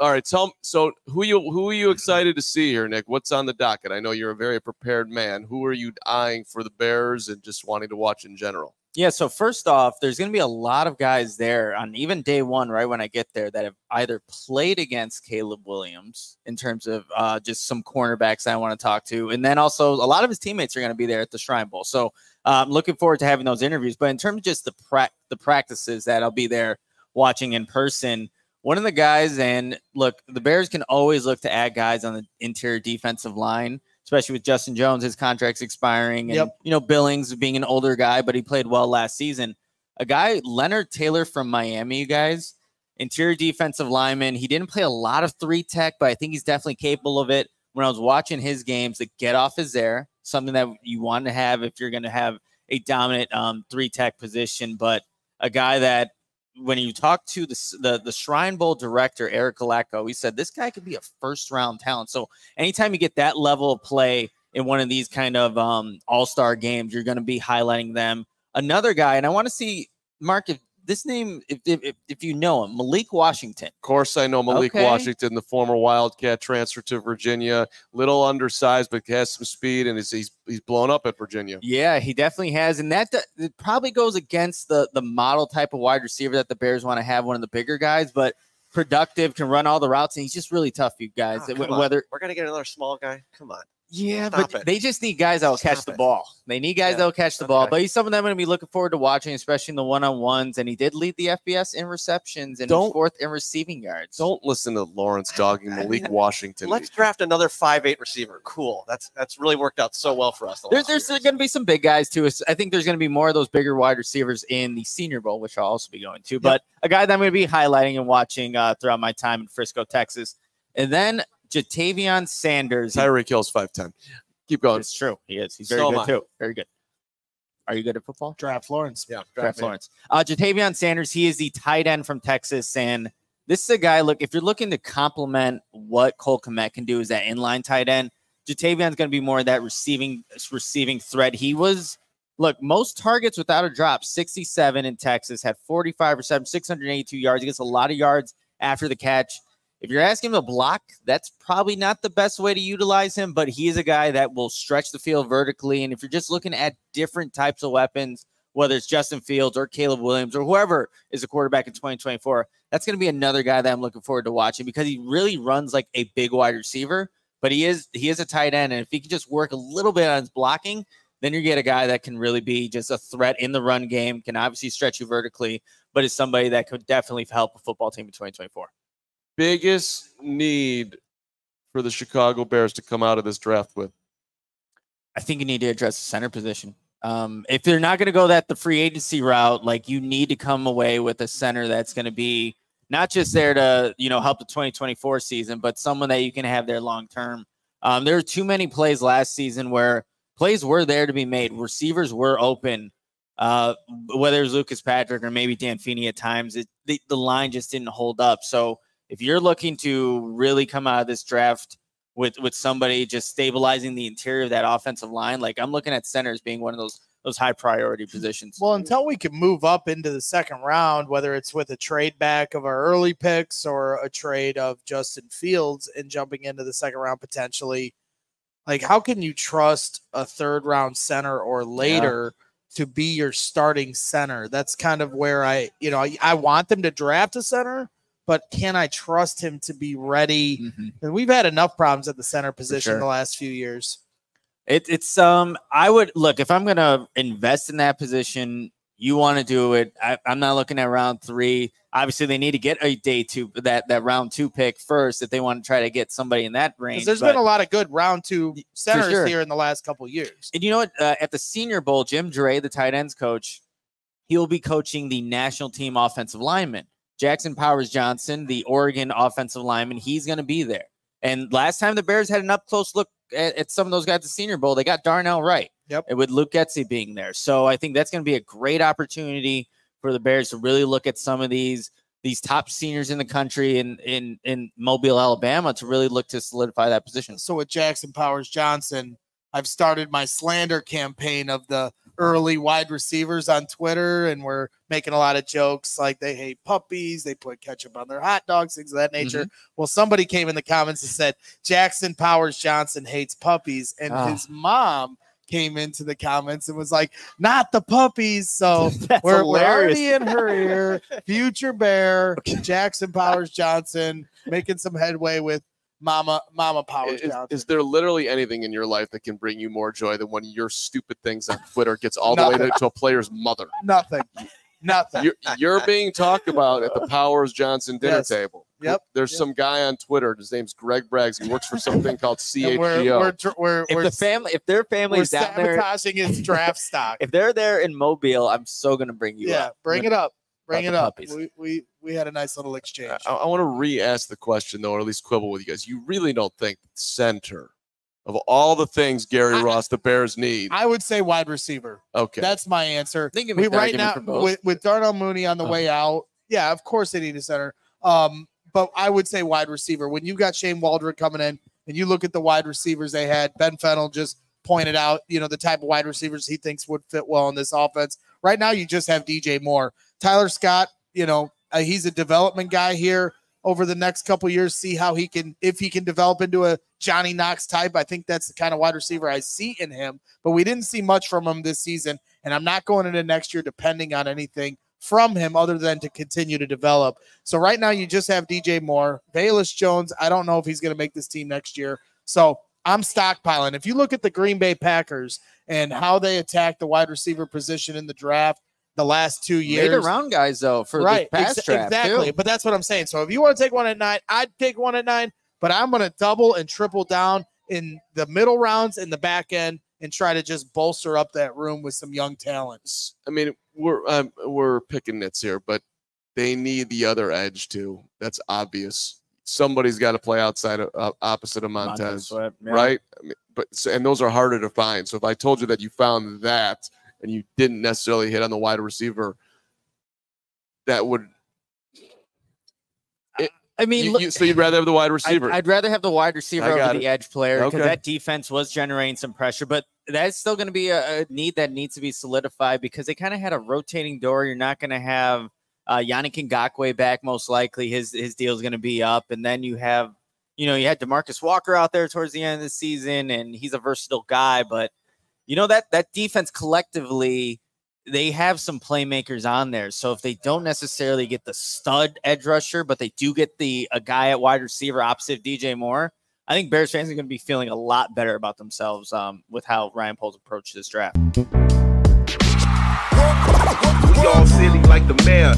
all right. Tell so who you who are you excited to see here, Nick? What's on the docket? I know you're a very prepared man. Who are you eyeing for the Bears and just wanting to watch in general? Yeah, so first off, there's going to be a lot of guys there on even day one, right when I get there, that have either played against Caleb Williams in terms of uh, just some cornerbacks I want to talk to. And then also, a lot of his teammates are going to be there at the Shrine Bowl. So I'm um, looking forward to having those interviews. But in terms of just the, pra- the practices that I'll be there watching in person, one of the guys, and look, the Bears can always look to add guys on the interior defensive line especially with Justin Jones, his contract's expiring, and yep. you know Billings being an older guy, but he played well last season. A guy, Leonard Taylor from Miami, you guys, interior defensive lineman. He didn't play a lot of three tech, but I think he's definitely capable of it. When I was watching his games, the get off is there, something that you want to have if you're going to have a dominant um, three tech position. But a guy that when you talk to the, the, the Shrine Bowl director Eric Galko, he said this guy could be a first round talent. So anytime you get that level of play in one of these kind of um, all star games, you're going to be highlighting them. Another guy, and I want to see Mark if this name, if, if, if you know him, Malik Washington. Of course, I know Malik okay. Washington, the former Wildcat transfer to Virginia. Little undersized, but has some speed, and he's, he's he's blown up at Virginia. Yeah, he definitely has, and that it probably goes against the the model type of wide receiver that the Bears want to have, one of the bigger guys, but productive, can run all the routes, and he's just really tough, you guys. Oh, Whether we're gonna get another small guy, come on. Yeah, Stop but it. they just need guys that will catch the ball. They need guys yeah. that will catch the okay. ball. But he's someone that I'm going to be looking forward to watching, especially in the one on ones. And he did lead the FBS in receptions and don't, fourth in receiving yards. Don't listen to Lawrence dogging Malik Washington. Let's draft another five eight receiver. Cool. That's that's really worked out so well for us. The there's there's going to be some big guys too. I think there's going to be more of those bigger wide receivers in the Senior Bowl, which I'll also be going to. Yep. But a guy that I'm going to be highlighting and watching uh, throughout my time in Frisco, Texas. And then Ja'Tavion Sanders. Tyreek Hill's 5'10. Keep going. It's true. He is. He's very so good too. Very good. Are you good at football? Draft Lawrence. Yeah, draft, draft Lawrence. Uh, Ja'Tavion Sanders. He is the tight end from Texas, and this is a guy. Look, if you're looking to complement what Cole Kmet can do, is that inline tight end. Ja'Tavion's going to be more of that receiving receiving threat. He was look most targets without a drop, 67 in Texas, had 45 receptions, 682 yards. He gets a lot of yards after the catch. If you're asking him to block, that's probably not the best way to utilize him, but he is a guy that will stretch the field vertically. And if you're just looking at different types of weapons, whether it's Justin Fields or Caleb Williams or whoever is a quarterback in 2024, that's going to be another guy that I'm looking forward to watching because he really runs like a big wide receiver, but he is he is a tight end, and if he can just work a little bit on his blocking, then you get a guy that can really be just a threat in the run game, can obviously stretch you vertically, but is somebody that could definitely help a football team in 2024 biggest need for the Chicago Bears to come out of this draft with? I think you need to address the center position. Um, if they're not going to go that the free agency route, like you need to come away with a center that's going to be not just there to you know help the 2024 season, but someone that you can have there long term. Um, there are too many plays last season where plays were there to be made. Receivers were open, uh, whether it was Lucas Patrick or maybe Dan Feeney at times. It, the, the line just didn't hold up. So if you're looking to really come out of this draft with with somebody just stabilizing the interior of that offensive line, like I'm looking at centers being one of those those high priority positions. Well, until we can move up into the second round, whether it's with a trade back of our early picks or a trade of Justin Fields and jumping into the second round potentially, like how can you trust a third round center or later yeah. to be your starting center? That's kind of where I, you know, I, I want them to draft a center, but can I trust him to be ready? Mm-hmm. And we've had enough problems at the center position sure. the last few years. It, it's um, I would look if I'm gonna invest in that position. You want to do it. I, am not looking at round three. Obviously, they need to get a day two that that round two pick first if they want to try to get somebody in that range. There's but, been a lot of good round two centers sure. here in the last couple years. And you know what? Uh, at the Senior Bowl, Jim Dray, the tight ends coach, he will be coaching the national team offensive linemen. Jackson Powers Johnson, the Oregon offensive lineman, he's going to be there. And last time the Bears had an up close look at, at, some of those guys at the Senior Bowl, they got Darnell Wright. Yep. And with Luke Getsy being there. So I think that's going to be a great opportunity for the Bears to really look at some of these these top seniors in the country in in in Mobile, Alabama, to really look to solidify that position. So with Jackson Powers Johnson, I've started my slander campaign of the early wide receivers on Twitter and were making a lot of jokes like they hate puppies, they put ketchup on their hot dogs, things of that nature. Well, somebody came in the comments and said Jackson Powers Johnson hates puppies, and Ah. his mom came into the comments and was like, "Not the puppies." So we're, hilarious. already in her ear. Future Bear Jackson Powers Johnson making some headway with Mama Mama Powers Is, Johnson. is there literally anything in your life that can bring you more joy than when your stupid things on Twitter gets all the way to, to a player's mother? Nothing. Nothing. You're, you're being talked about at the Powers Johnson dinner Yes. table. Yep. There's Yep. some guy on Twitter. His name's Greg Braggs. He works for something called And we're, we're, we're, If we're, the family, if their we're family's down there, sabotaging his draft stock. if they're there in Mobile, I'm so gonna bring you. yeah, up. bring it up. Bring it up. puppies. We, we we had a nice little exchange. I, I want to re-ask the question though, or at least quibble with you guys. You really don't think center of all the things Gary I- Ross the Bears need? I would say wide receiver. okay, That's my answer. They can We right now with, with Darnell Mooney on the Oh. way out. Yeah, of course they need a center. Um, but I would say wide receiver. When you got Shane Waldron coming in and you look at the wide receivers they had, Ben Fennell just pointed out, you know, the type of wide receivers he thinks would fit well in this offense. Right now, you just have DJ Moore. Tyler Scott, you know, uh, he's a development guy here over the next couple years, see how he can, if he can develop into a Johnny Knox type. I think that's the kind of wide receiver I see in him, but we didn't see much from him this season. And I'm not going into next year depending on anything from him other than to continue to develop. So right now you just have DJ Moore, Velus Jones. I don't know if he's going to make this team next year. So I'm stockpiling. If you look at the Green Bay Packers and how they attack the wide receiver position in the draft the last two years, Later round guys though for right? the pass ex- draft exactly. too. But that's what I'm saying. So if you want to take one at nine, I'd take one at nine. But I'm going to double and triple down in the middle rounds and the back end and try to just bolster up that room with some young talents. I mean, we're um, we're picking nits here, but they need the other edge too. That's obvious. Somebody's got to play outside of uh, opposite of Montez, Sweat, yeah. right? I mean, but and those are harder to find. So if I told you that you found that and you didn't necessarily hit on the wide receiver, that would I mean, you, look, you, so you'd rather have the wide I'd, receiver. I'd rather have the wide receiver over got the edge player because Okay. that defense was generating some pressure, but that's still going to be a, a need that needs to be solidified because they kind of had a rotating door. You're not going to have uh, Yannick Ngakoue back most likely. His his deal is going to be up, and then you have, you know, you had Demarcus Walker out there towards the end of the season, and he's a versatile guy, but you know that that defense collectively they have some playmakers on there. So if they don't necessarily get the stud edge rusher, but they do get the a guy at wide receiver opposite DJ Moore, I think Bears fans are going to be feeling a lot better about themselves um, with how Ryan Poles approached this draft. We all silly like the mayor.